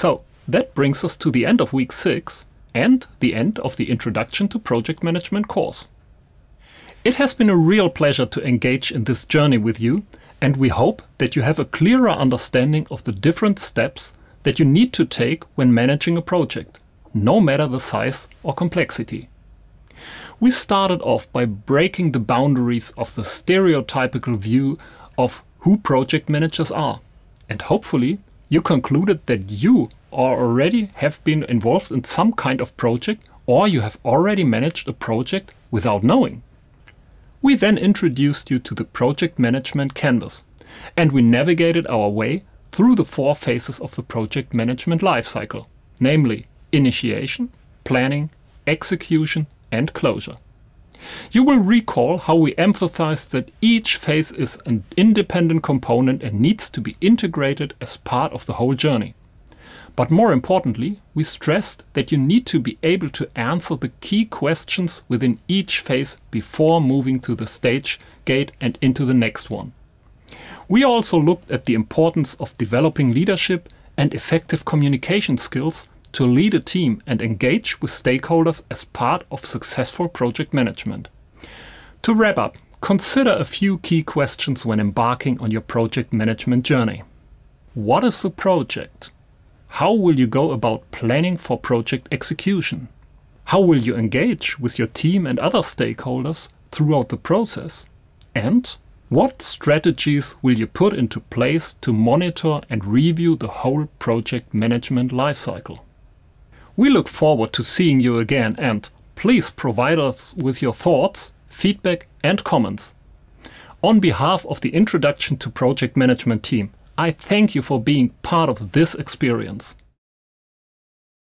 So that brings us to the end of week 6 and the end of the Introduction to Project Management course. It has been a real pleasure to engage in this journey with you, and we hope that you have a clearer understanding of the different steps that you need to take when managing a project, no matter the size or complexity. We started off by breaking the boundaries of the stereotypical view of who project managers are, and hopefully you concluded that you already have been involved in some kind of project or you have already managed a project without knowing. We then introduced you to the project management canvas and we navigated our way through the four phases of the project management lifecycle, namely initiation, planning, execution and closure. You will recall how we emphasized that each phase is an independent component and needs to be integrated as part of the whole journey. But more importantly, we stressed that you need to be able to answer the key questions within each phase before moving to the stage gate and into the next one. We also looked at the importance of developing leadership and effective communication skills to lead a team and engage with stakeholders as part of successful project management. To wrap up, consider a few key questions when embarking on your project management journey. What is the project? How will you go about planning for project execution? How will you engage with your team and other stakeholders throughout the process? And what strategies will you put into place to monitor and review the whole project management lifecycle? We look forward to seeing you again and please provide us with your thoughts, feedback and comments. On behalf of the Introduction to Project Management team, I thank you for being part of this experience.